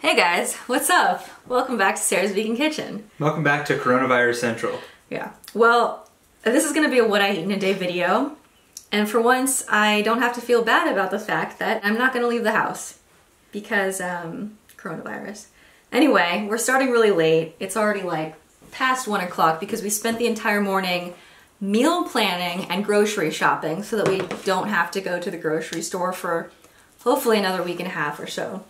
Hey guys, what's up? Welcome back to Sarah's Vegan Kitchen. Welcome back to Coronavirus Central. Yeah. Well, this is gonna be a what I eat in a day video. And for once, I don't have to feel bad about the fact that I'm not gonna leave the house because um, coronavirus. Anyway, we're starting really late. It's already like past one o'clock because we spent the entire morning meal planning and grocery shopping so that we don't have to go to the grocery store for hopefully another week and a half or so.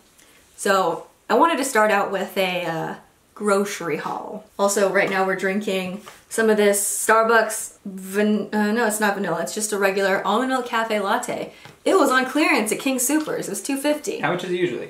So I wanted to start out with a uh, grocery haul. Also, right now we're drinking some of this Starbucks, van uh, no, it's not vanilla, it's just a regular almond milk cafe latte. It was on clearance at King Soopers, it was 250 How much is it usually?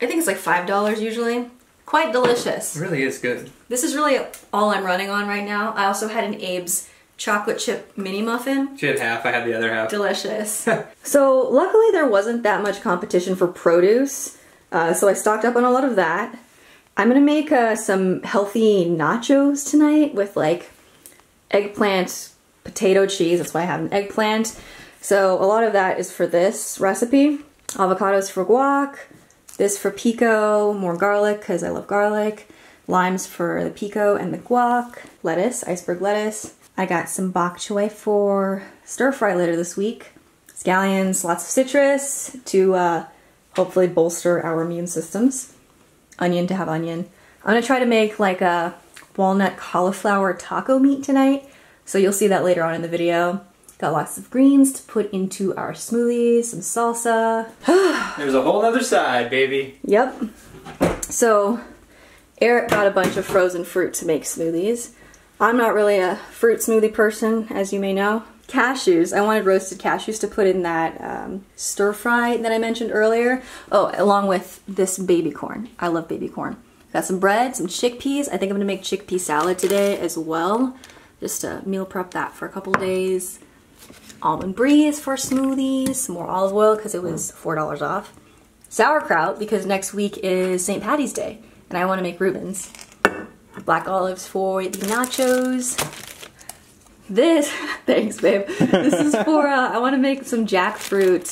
I think it's like $5 usually. Quite delicious. It really is good. This is really all I'm running on right now. I also had an Abe's chocolate chip mini muffin. She had half, I had the other half. Delicious. so luckily there wasn't that much competition for produce, uh, so I stocked up on a lot of that. I'm gonna make uh, some healthy nachos tonight with like eggplant, potato cheese. That's why I have an eggplant. So a lot of that is for this recipe. Avocados for guac, this for pico, more garlic because I love garlic, limes for the pico and the guac, lettuce, iceberg lettuce. I got some bok choy for stir fry later this week. Scallions, lots of citrus to uh, hopefully bolster our immune systems. Onion to have onion. I'm gonna try to make like a walnut cauliflower taco meat tonight. So you'll see that later on in the video. Got lots of greens to put into our smoothies, some salsa. There's a whole other side, baby. Yep. So Eric got a bunch of frozen fruit to make smoothies. I'm not really a fruit smoothie person, as you may know. Cashews. I wanted roasted cashews to put in that um, stir fry that I mentioned earlier. Oh, along with this baby corn. I love baby corn. Got some bread, some chickpeas. I think I'm gonna make chickpea salad today as well. Just to meal prep that for a couple days. Almond breeze for smoothies. Some more olive oil because it was $4 off. Sauerkraut because next week is St. Patty's Day and I want to make Reubens. Black olives for the nachos. This, thanks babe. This is for, uh, I want to make some jackfruit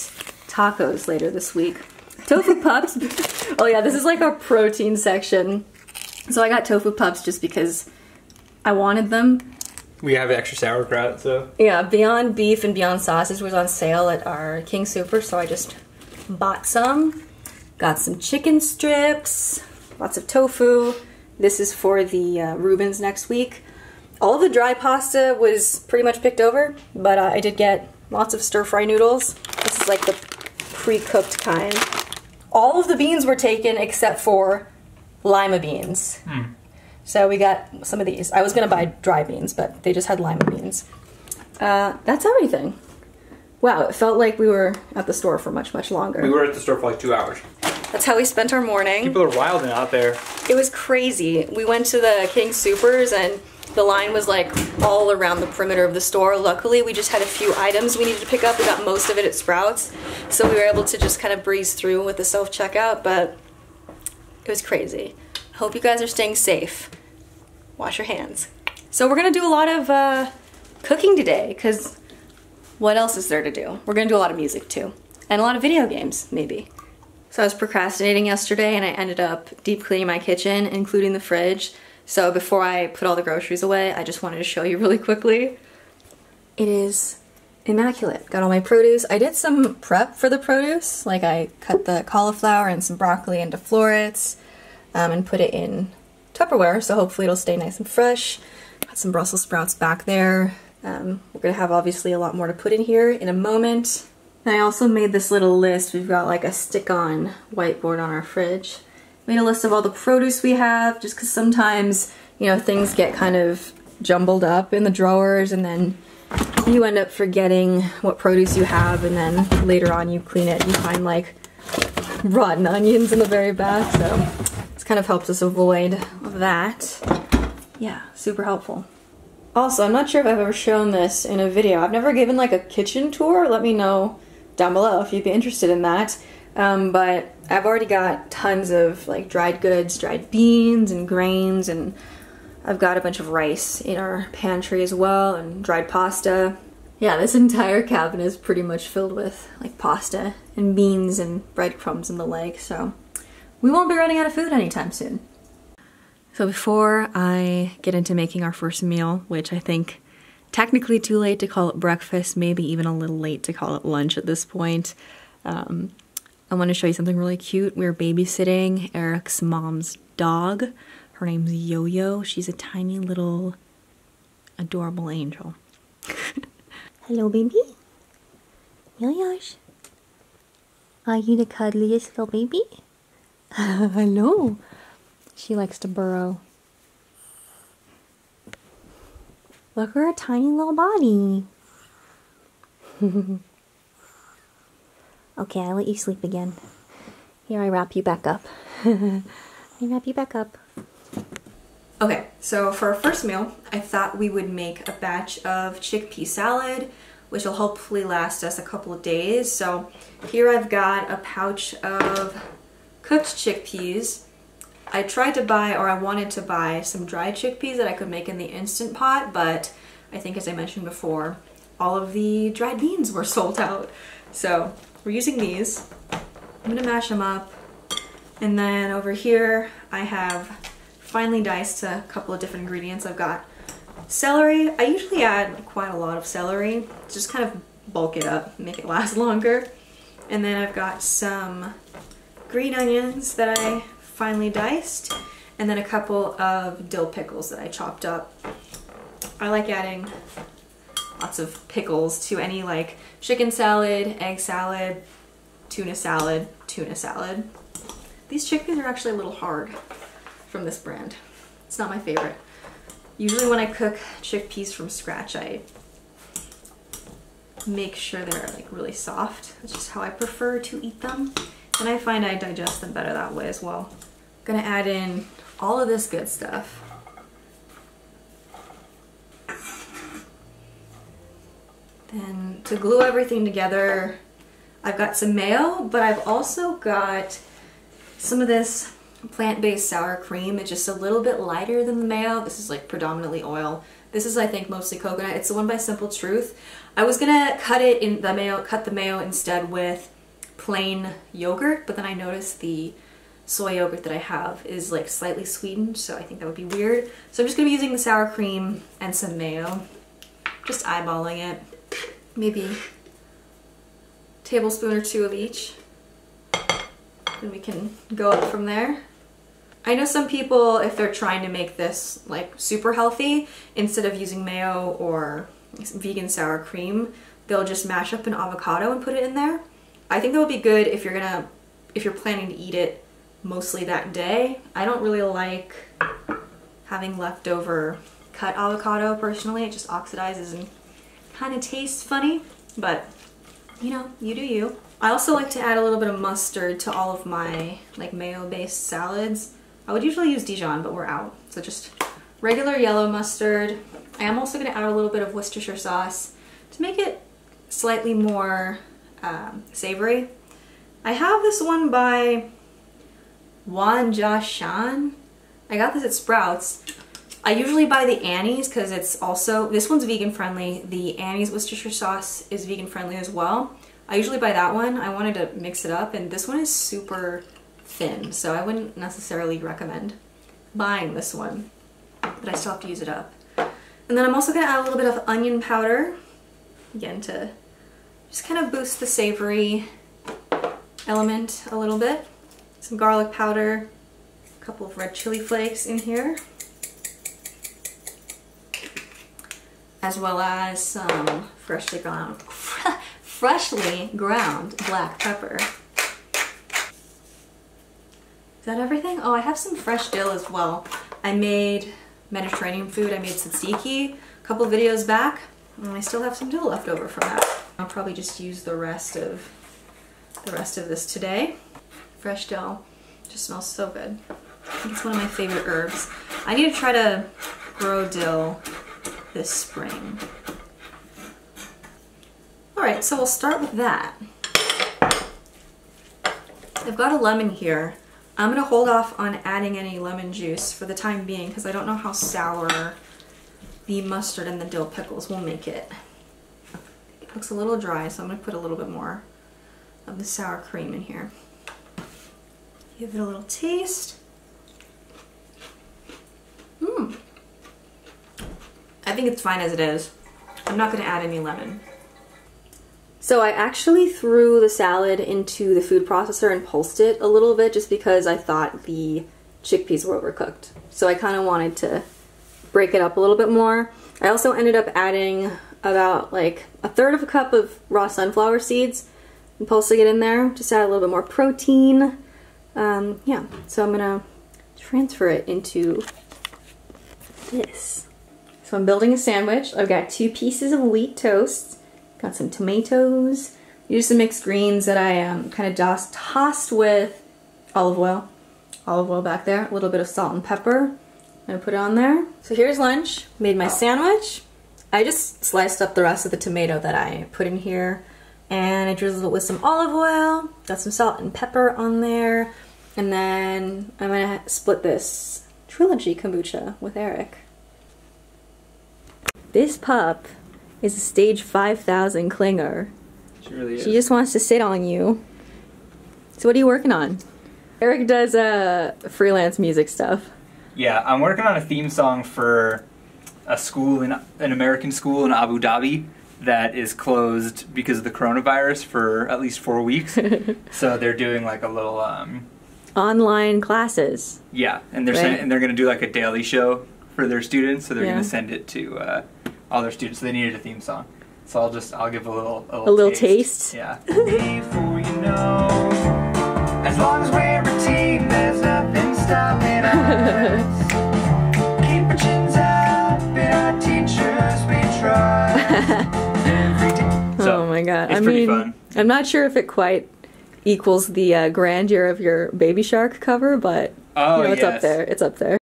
tacos later this week. Tofu pups. oh yeah, this is like our protein section. So I got tofu pups just because I wanted them. We have extra sauerkraut, so. Yeah, Beyond Beef and Beyond Sausage was on sale at our King Sooper, so I just bought some. Got some chicken strips, lots of tofu. This is for the uh, Reubens next week. All of the dry pasta was pretty much picked over, but uh, I did get lots of stir-fry noodles. This is like the pre-cooked kind. All of the beans were taken except for lima beans. Hmm. So we got some of these. I was gonna buy dry beans, but they just had lima beans. Uh, that's everything. Wow, it felt like we were at the store for much, much longer. We were at the store for like two hours. That's how we spent our morning. People are wilding out there. It was crazy. We went to the King Soopers and the line was like all around the perimeter of the store. Luckily, we just had a few items we needed to pick up. We got most of it at Sprouts, so we were able to just kind of breeze through with the self checkout, but it was crazy. Hope you guys are staying safe. Wash your hands. So we're gonna do a lot of uh, cooking today, because what else is there to do? We're gonna do a lot of music too, and a lot of video games, maybe. So I was procrastinating yesterday and I ended up deep cleaning my kitchen, including the fridge. So before I put all the groceries away, I just wanted to show you really quickly. It is immaculate. Got all my produce. I did some prep for the produce. Like I cut the cauliflower and some broccoli into florets um, and put it in Tupperware, so hopefully it'll stay nice and fresh. Got some Brussels sprouts back there. Um, we're gonna have obviously a lot more to put in here in a moment. I also made this little list. We've got like a stick-on whiteboard on our fridge. Made a list of all the produce we have, just because sometimes, you know, things get kind of jumbled up in the drawers and then you end up forgetting what produce you have and then later on you clean it, you find like rotten onions in the very back, so this kind of helps us avoid that. Yeah, super helpful. Also, I'm not sure if I've ever shown this in a video. I've never given like a kitchen tour. Let me know down below if you'd be interested in that. Um, but I've already got tons of like dried goods, dried beans and grains, and I've got a bunch of rice in our pantry as well, and dried pasta. Yeah, this entire cabinet is pretty much filled with like pasta and beans and breadcrumbs and the like, so we won't be running out of food anytime soon. So before I get into making our first meal, which I think technically too late to call it breakfast, maybe even a little late to call it lunch at this point, um, I want to show you something really cute. We're babysitting Eric's mom's dog. Her name's Yo-Yo. She's a tiny little adorable angel. Hello, baby. Yo-Yosh. Are you the cuddliest little baby? Know. She likes to burrow. Look at her tiny little body. okay, I'll let you sleep again. Here, I wrap you back up. I wrap you back up. Okay, so for our first meal, I thought we would make a batch of chickpea salad, which will hopefully last us a couple of days. So here I've got a pouch of cooked chickpeas. I tried to buy, or I wanted to buy, some dried chickpeas that I could make in the Instant Pot, but I think as I mentioned before, all of the dried beans were sold out. So we're using these. I'm gonna mash them up. And then over here, I have finely diced a couple of different ingredients. I've got celery. I usually add quite a lot of celery, just kind of bulk it up, make it last longer. And then I've got some green onions that I finely diced, and then a couple of dill pickles that I chopped up. I like adding lots of pickles to any like chicken salad, egg salad, tuna salad, tuna salad. These chickpeas are actually a little hard from this brand. It's not my favorite. Usually when I cook chickpeas from scratch, I make sure they're like really soft. That's just how I prefer to eat them. And I find I digest them better that way as well. Gonna add in all of this good stuff. Then to glue everything together, I've got some mayo, but I've also got some of this plant-based sour cream. It's just a little bit lighter than the mayo. This is like predominantly oil. This is, I think, mostly coconut. It's the one by Simple Truth. I was gonna cut it in the mayo, cut the mayo instead with plain yogurt, but then I noticed the soy yogurt that I have is like slightly sweetened, so I think that would be weird. So I'm just gonna be using the sour cream and some mayo. Just eyeballing it. Maybe tablespoon or two of each. And we can go up from there. I know some people, if they're trying to make this like super healthy, instead of using mayo or vegan sour cream, they'll just mash up an avocado and put it in there. I think that would be good if you're gonna, if you're planning to eat it mostly that day. I don't really like having leftover cut avocado personally. It just oxidizes and kind of tastes funny, but you know, you do you. I also like to add a little bit of mustard to all of my like mayo-based salads. I would usually use Dijon, but we're out. So just regular yellow mustard. I am also gonna add a little bit of Worcestershire sauce to make it slightly more um, savory. I have this one by Wan Ja Shan. I got this at Sprouts. I usually buy the Annie's because it's also, this one's vegan friendly. The Annie's Worcestershire sauce is vegan friendly as well. I usually buy that one. I wanted to mix it up and this one is super thin, so I wouldn't necessarily recommend buying this one, but I still have to use it up. And then I'm also gonna add a little bit of onion powder, again to just kind of boost the savory element a little bit. Some garlic powder, a couple of red chili flakes in here. As well as some freshly ground, freshly ground black pepper. Is that everything? Oh, I have some fresh dill as well. I made Mediterranean food. I made tzatziki a couple videos back, and I still have some dill left over from that. I'll probably just use the rest of the rest of this today. Fresh dill just smells so good. it's one of my favorite herbs. I need to try to grow dill this spring. All right, so we'll start with that. I've got a lemon here. I'm gonna hold off on adding any lemon juice for the time being because I don't know how sour the mustard and the dill pickles will make it. It looks a little dry, so I'm gonna put a little bit more of the sour cream in here. Give it a little taste. Mmm. I think it's fine as it is. I'm not gonna add any lemon. So I actually threw the salad into the food processor and pulsed it a little bit just because I thought the chickpeas were overcooked. So I kind of wanted to break it up a little bit more. I also ended up adding about like a third of a cup of raw sunflower seeds and pulsing it in there just to add a little bit more protein. Um, yeah, so I'm gonna transfer it into this. So I'm building a sandwich. I've got two pieces of wheat toast, got some tomatoes, use some mixed greens that I um, kind of just tossed with olive oil. Olive oil back there, a little bit of salt and pepper. I'm gonna put it on there. So here's lunch. Made my sandwich. I just sliced up the rest of the tomato that I put in here and I drizzled it with some olive oil, got some salt and pepper on there, and then I'm gonna split this trilogy kombucha with Eric. This pup is a stage 5000 clinger. She really is. She just wants to sit on you. So what are you working on? Eric does uh, freelance music stuff. Yeah, I'm working on a theme song for a school in an American school in Abu Dhabi that is closed because of the coronavirus for at least four weeks. so they're doing like a little um, online classes. Yeah, and they're Right. send, and they're going to do like a daily show for their students. So they're Yeah. going to send it to uh, all their students. So they needed a theme song. So I'll just I'll give a little a little, A little taste? Yeah. Before you know, as long as we're a team, there's nothing stopping us. Keep our chins up, and our teachers we trust. So, oh my god. it's I pretty mean, fun. I'm not sure if it quite equals the uh, grandeur of your Baby Shark cover, but Oh you know, it's up there. It's up there.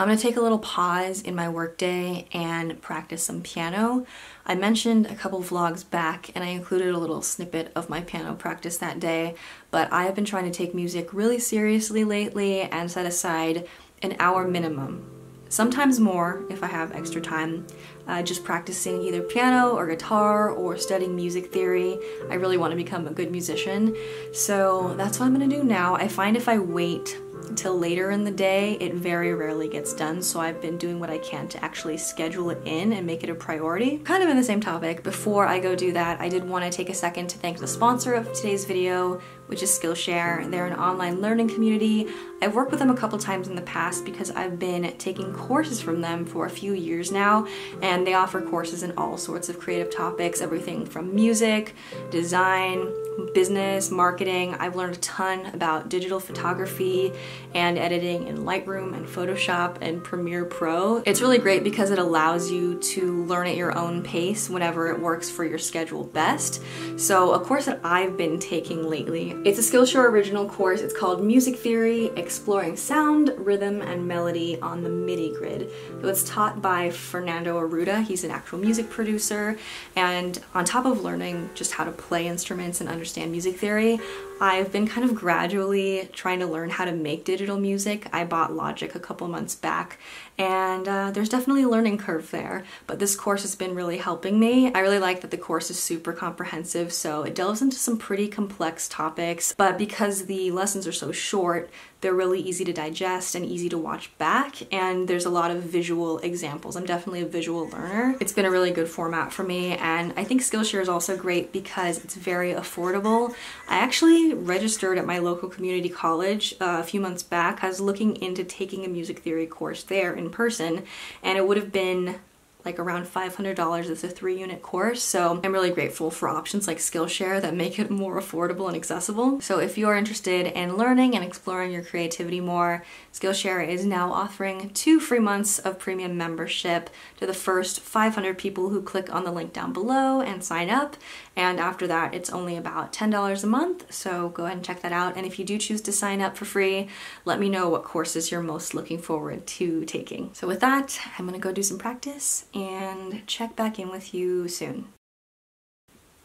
I'm gonna take a little pause in my workday and practice some piano. I mentioned a couple vlogs back and I included a little snippet of my piano practice that day, but I have been trying to take music really seriously lately and set aside an hour minimum sometimes more if I have extra time, uh, just practicing either piano or guitar or studying music theory. I really want to become a good musician, so that's what I'm gonna do now. I find if I wait until later in the day, it very rarely gets done, so I've been doing what I can to actually schedule it in and make it a priority. Kind of in the same topic, before I go do that, I did want to take a second to thank the sponsor of today's video, which is Skillshare. They're an online learning community. I've worked with them a couple times in the past because I've been taking courses from them for a few years now, and they offer courses in all sorts of creative topics, everything from music, design, business, marketing. I've learned a ton about digital photography and editing in Lightroom and Photoshop and Premiere Pro. It's really great because it allows you to learn at your own pace whenever it works for your schedule best. So a course that I've been taking lately, it's a Skillshare original course. It's called Music Theory, Exploring Sound, Rhythm, and Melody on the MIDI Grid. So it's taught by Fernando Arruda. He's an actual music producer. And on top of learning just how to play instruments and understand music theory, I've been kind of gradually trying to learn how to make digital music. I bought Logic a couple months back, and uh, there's definitely a learning curve there, but this course has been really helping me. I really like that the course is super comprehensive, so it delves into some pretty complex topics, but because the lessons are so short, they're really easy to digest and easy to watch back, and there's a lot of visual examples. I'm definitely a visual learner. It's been a really good format for me, and I think Skillshare is also great because it's very affordable. I actually registered at my local community college uh, a few months back. I was looking into taking a music theory course there in person, and it would have been like around $500 as a three unit course. So I'm really grateful for options like Skillshare that make it more affordable and accessible. So if you're interested in learning and exploring your creativity more, Skillshare is now offering two free months of premium membership to the first 500 people who click on the link down below and sign up. And after that, it's only about $10 a month. So go ahead and check that out. And if you do choose to sign up for free, let me know what courses you're most looking forward to taking. So with that, I'm gonna go do some practice and check back in with you soon.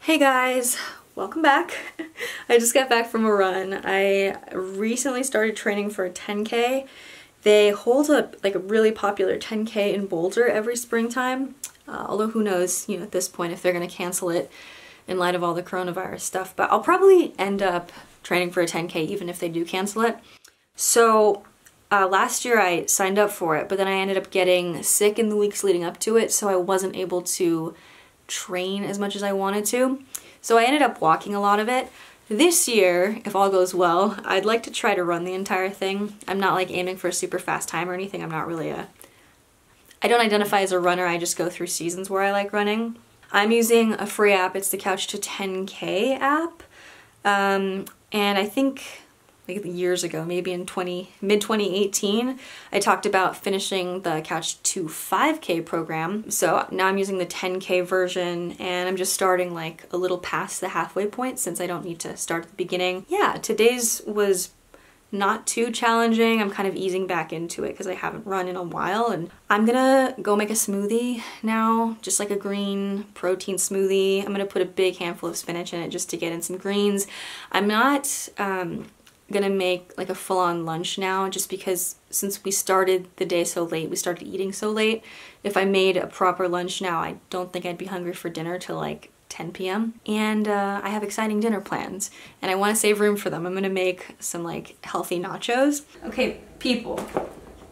Hey guys, welcome back. I just got back from a run. I recently started training for a 10K. They hold up like a really popular 10K in Boulder every springtime. Uh, although who knows, you know, at this point if they're gonna cancel it in light of all the coronavirus stuff. But I'll probably end up training for a 10K even if they do cancel it. So uh, last year I signed up for it, but then I ended up getting sick in the weeks leading up to it, so I wasn't able to train as much as I wanted to. So I ended up walking a lot of it. This year, if all goes well, I'd like to try to run the entire thing. I'm not like aiming for a super fast time or anything. I'm not really a I don't identify as a runner, I just go through seasons where I like running. I'm using a free app, it's the Couch to 10K app. Um, and I think like years ago, maybe in 20 mid 2018, I talked about finishing the Couch to 5K program. So now I'm using the 10K version and I'm just starting like a little past the halfway point since I don't need to start at the beginning. Yeah, today's was not too challenging. I'm kind of easing back into it because I haven't run in a while and I'm gonna go make a smoothie now, just like a green protein smoothie. I'm gonna put a big handful of spinach in it just to get in some greens. I'm not um, gonna make like a full-on lunch now just because since we started the day so late, we started eating so late, if I made a proper lunch now, I don't think I'd be hungry for dinner till like 10 p.m. And uh, I have exciting dinner plans and I want to save room for them. I'm gonna make some like healthy nachos. Okay, people,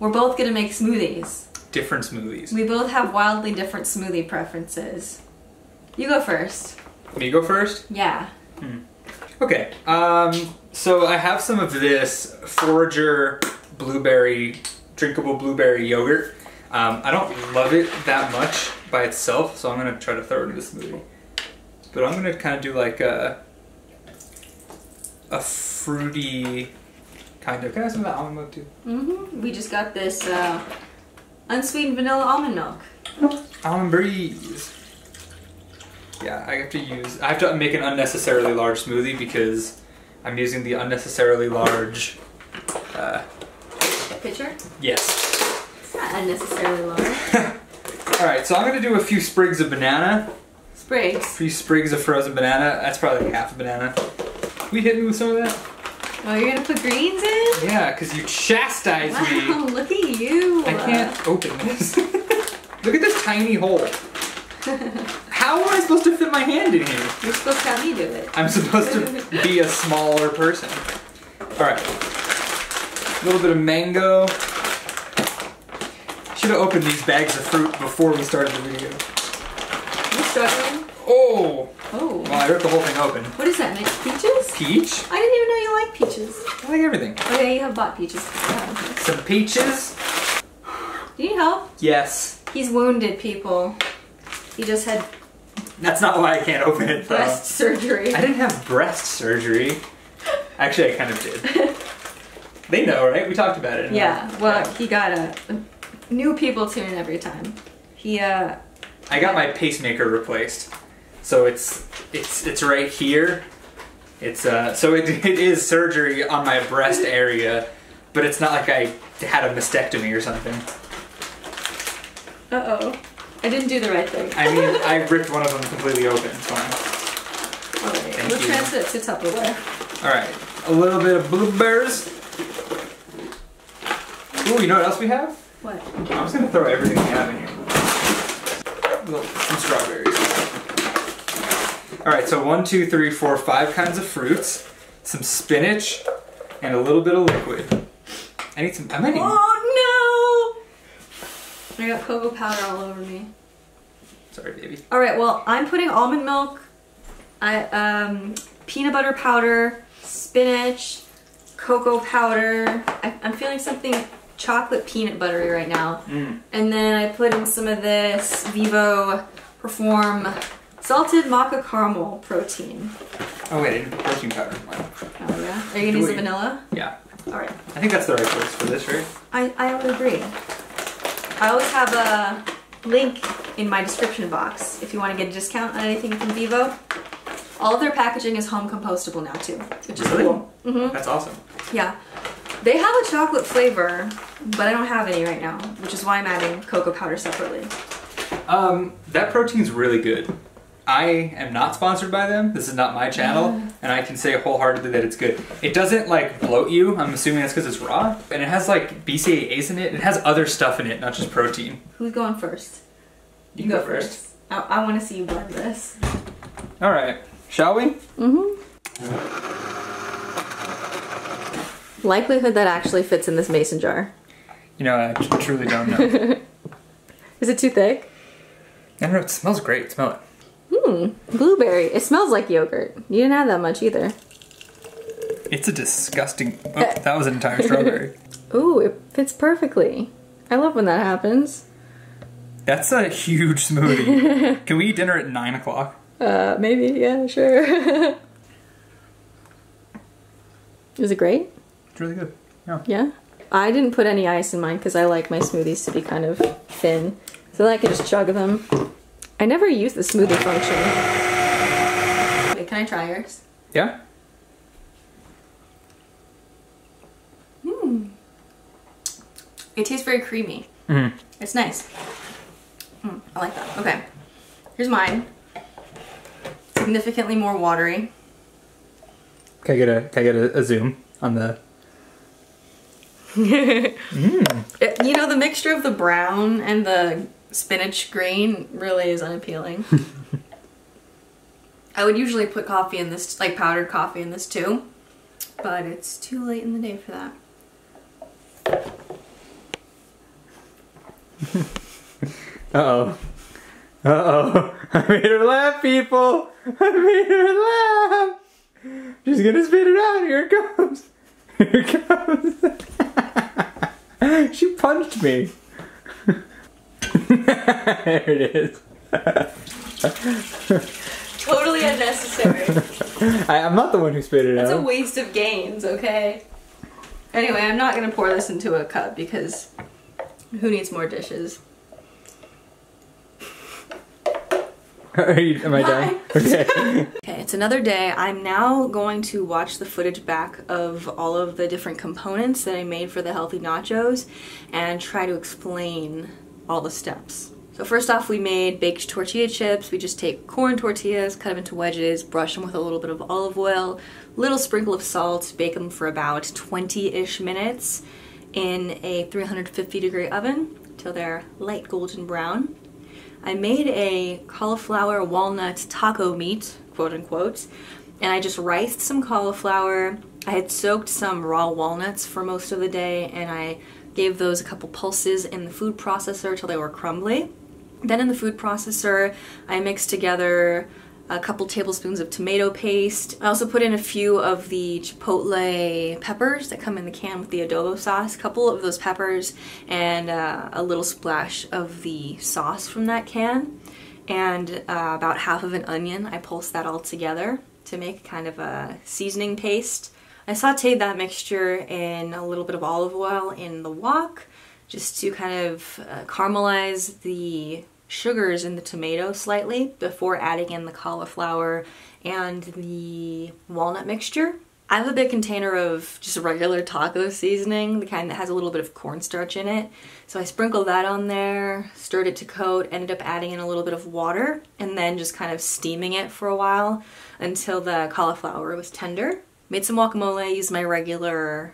we're both gonna make smoothies. Different smoothies. We both have wildly different smoothie preferences. You go first. Me go first? Yeah. Okay. Um, so I have some of this Forager blueberry, drinkable blueberry yogurt. Um, I don't love it that much by itself, so I'm gonna try to throw it into the smoothie. But I'm gonna kind of do like a a fruity kind of. Can I have some of that almond milk too? Mm-hmm. We just got this uh, unsweetened vanilla almond milk. Almond breeze. Yeah, I have to use. I have to make an unnecessarily large smoothie because I'm using the unnecessarily large. Uh, Pitcher? yes. It's not unnecessarily large. All right, so I'm gonna do a few sprigs of banana, a Sprigs. few sprigs of frozen banana. That's probably like half a banana. We hit me with some of that? Oh, you're gonna put greens in? Yeah, because you chastise Wow, me. look at you. I can't open this. Look at this tiny hole. How am I supposed to fit my hand in here? You're supposed to have me do it. I'm supposed to be a smaller person. All right. A little bit of mango. Should have opened these bags of fruit before we started the video. Struggling? Oh! Oh. Well, I ripped the whole thing open. What is that, mixed peaches? Peach? I didn't even know you like peaches. I like everything. Okay, you have bought peaches. Yeah. Some peaches. Do you need help? Yes. He's wounded, people. He just had That's not why I can't open it though. breast surgery. I didn't have breast surgery. Actually, I kind of did. they know, right? We talked about it. Yeah, well, he got a, new people tune every time. He uh, I got my pacemaker replaced, so it's it's it's right here. It's uh so it, it is surgery on my breast area, but it's not like I had a mastectomy or something. uh oh, I didn't do the right thing. I mean, I ripped one of them completely open. It's fine. All right, Thank we'll you. transfer it to Tupperware. All right, a little bit of blueberries. Ooh, you know what else we have? What? I'm just gonna throw everything we have in here. Some strawberries. All right, so one, two, three, four, five kinds of fruits, some spinach, and a little bit of liquid. I need some. I might need. Oh no! I got cocoa powder all over me. Sorry, baby. All right, well, I'm putting almond milk, I um, peanut butter powder, spinach, cocoa powder. I, I'm feeling something chocolate peanut buttery right now. Mm. And then I put in some of this Vivo Perform salted maca caramel protein. Oh wait, I didn't put protein powder in mine. Oh yeah? Are you gonna use the vanilla? Yeah, All right. I think that's the right choice for this, right? I, I would agree. I always have a link in my description box if you want to get a discount on anything from Vivo. All of their packaging is home compostable now too, which is Really? cool. hmm That's awesome. Yeah. They have a chocolate flavor, but I don't have any right now, which is why I'm adding cocoa powder separately. Um, that protein's really good. I am not sponsored by them. This is not my channel, and I can say wholeheartedly that it's good. It doesn't like bloat you. I'm assuming that's because it's raw, and it has like BCAAs in it. It has other stuff in it, not just protein. Who's going first? You can go first. I, I want to see you blend this. All right, shall we? Mm-hmm. Likelihood that actually fits in this mason jar. You know, I truly don't know. Is it too thick? I don't know. It smells great. Smell it. Hmm. Blueberry. It smells like yogurt. You didn't have that much either. It's a disgusting. Oh, that was an entire strawberry. Ooh, it fits perfectly. I love when that happens. That's a huge smoothie. Can we eat dinner at nine o'clock? Uh, maybe, yeah, sure. Is it great? Really good. Yeah. Yeah. I didn't put any ice in mine because I like my smoothies to be kind of thin, so that I can just chug them. I never use the smoothie function. Wait, can I try yours? Yeah. Hmm. It tastes very creamy. Mm. It's nice. Mm, I like that. Okay. Here's mine. Significantly more watery. Can I get a Can I get a, a zoom on the? It- you know, the mixture of the brown and the spinach green really is unappealing. I would usually put coffee in this, like powdered coffee in this too, but it's too late in the day for that. Uh oh. Uh oh. I made her laugh, people. I made her laugh. She's gonna spit it out. Here it comes. Here it comes. she punched me. there it is. Totally unnecessary. I, I'm not the one who spit it out. That's a waste of gains, okay? Anyway, I'm not gonna pour this into a cup because who needs more dishes? Are you, am I done? Okay. Okay, it's another day. I'm now going to watch the footage back of all of the different components that I made for the healthy nachos and try to explain all the steps. So first off, we made baked tortilla chips. We just take corn tortillas, cut them into wedges, brush them with a little bit of olive oil, little sprinkle of salt, bake them for about 20-ish minutes in a 350 degree oven till they're light golden brown. I made a cauliflower walnut taco meat, quote unquote, and I just riced some cauliflower. I had soaked some raw walnuts for most of the day, and I gave those a couple pulses in the food processor till they were crumbly. Then in the food processor, I mixed together a couple tablespoons of tomato paste. I also put in a few of the chipotle peppers that come in the can with the adobo sauce, a couple of those peppers, and uh, a little splash of the sauce from that can, and uh, about half of an onion. I pulsed that all together to make kind of a seasoning paste. I sauteed that mixture in a little bit of olive oil in the wok just to kind of uh, caramelize the sugars in the tomato slightly before adding in the cauliflower and the walnut mixture. I have a big container of just a regular taco seasoning, the kind that has a little bit of cornstarch in it. So I sprinkled that on there, stirred it to coat, ended up adding in a little bit of water, and then just kind of steaming it for a while until the cauliflower was tender. Made some guacamole, used my regular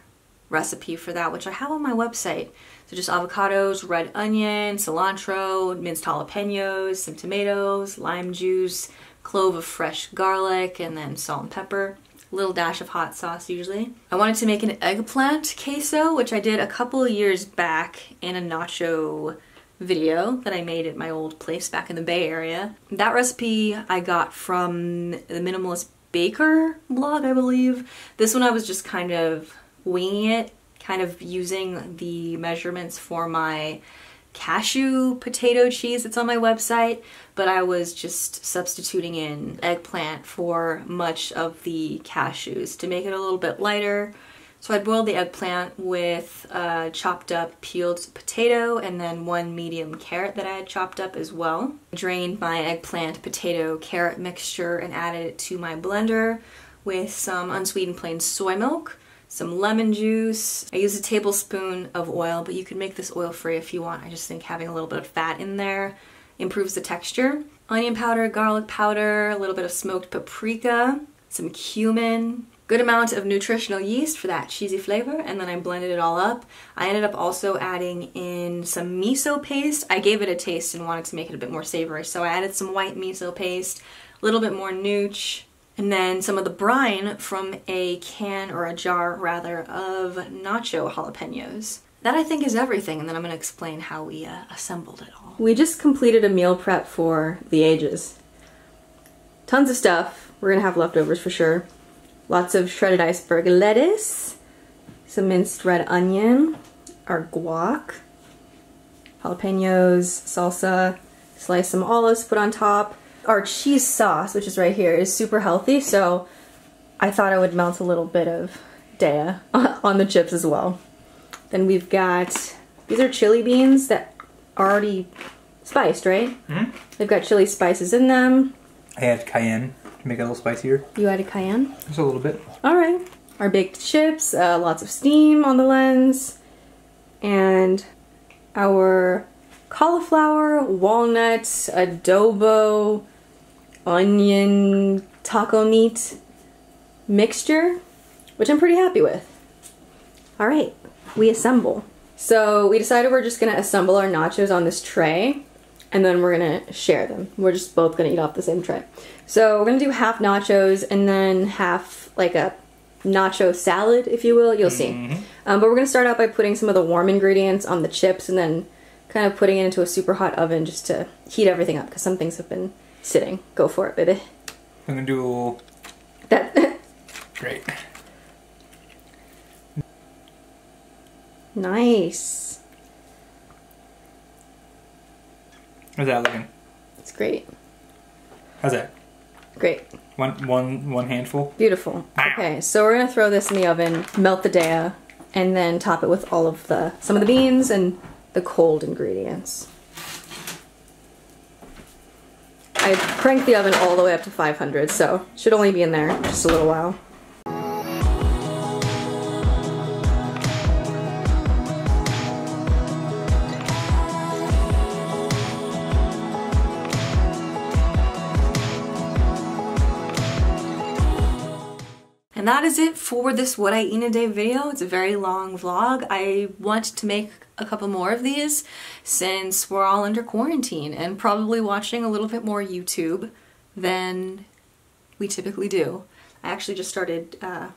recipe for that, which I have on my website. So just avocados, red onion, cilantro, minced jalapenos, some tomatoes, lime juice, clove of fresh garlic, and then salt and pepper. Little dash of hot sauce usually. I wanted to make an eggplant queso, which I did a couple of years back in a nacho video that I made at my old place back in the Bay Area. That recipe I got from the Minimalist Baker blog, I believe. This one I was just kind of winging it, kind of using the measurements for my cashew potato cheese that's on my website, but I was just substituting in eggplant for much of the cashews to make it a little bit lighter. So I boiled the eggplant with a chopped up peeled potato and then one medium carrot that I had chopped up as well. Drained my eggplant potato carrot mixture and added it to my blender with some unsweetened plain soy milk, some lemon juice. I use a tablespoon of oil, but you can make this oil free if you want. I just think having a little bit of fat in there improves the texture. Onion powder, garlic powder, a little bit of smoked paprika, some cumin, good amount of nutritional yeast for that cheesy flavor, and then I blended it all up. I ended up also adding in some miso paste. I gave it a taste and wanted to make it a bit more savory, so I added some white miso paste, a little bit more nooch, And then some of the brine from a can or a jar rather of nacho jalapenos. That I think is everything, and then I'm going to explain how we uh, assembled it all. We just completed a meal prep for the ages. Tons of stuff. We're going to have leftovers for sure. Lots of shredded iceberg lettuce, some minced red onion, our guac, jalapenos, salsa, slice some olives, put on top. Our cheese sauce, which is right here, is super healthy, so I thought I would melt a little bit of Daiya on the chips as well. Then we've got, these are chili beans that are already spiced, right? Mhm. They've got chili spices in them. I add cayenne to make it a little spicier. You added cayenne? Just a little bit. All right. Our baked chips, uh, lots of steam on the lens, and our cauliflower, walnuts, adobo, onion, taco meat mixture, which I'm pretty happy with. All right, we assemble. So we decided we're just gonna assemble our nachos on this tray and then we're gonna share them. We're just both gonna eat off the same tray. So we're gonna do half nachos and then half like a nacho salad, if you will. You'll see. Um, but we're gonna start out by putting some of the warm ingredients on the chips and then kind of putting it into a super hot oven just to heat everything up because some things have been sitting. Go for it, baby. I'm gonna do a little. That Great. nice. How's that looking? It's great. How's that? Great. One, one, one handful. Beautiful. Okay, so we're gonna throw this in the oven, melt the Daiya, and then top it with all of the some of the beans and the cold ingredients. I cranked the oven all the way up to 500, so should only be in there just a little while. That is it for this What I Eat in a Day video. It's a very long vlog. I want to make a couple more of these since we're all under quarantine and probably watching a little bit more YouTube than we typically do. I actually just started uh,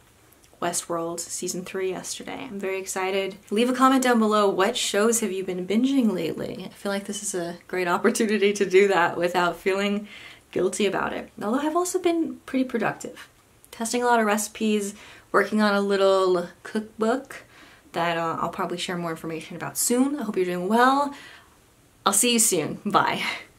Westworld season 3 yesterday. I'm very excited. Leave a comment down below what shows have you been binging lately? I feel like this is a great opportunity to do that without feeling guilty about it. Although I've also been pretty productive testing a lot of recipes, working on a little cookbook that uh, I'll probably share more information about soon. I hope you're doing well. I'll see you soon. Bye.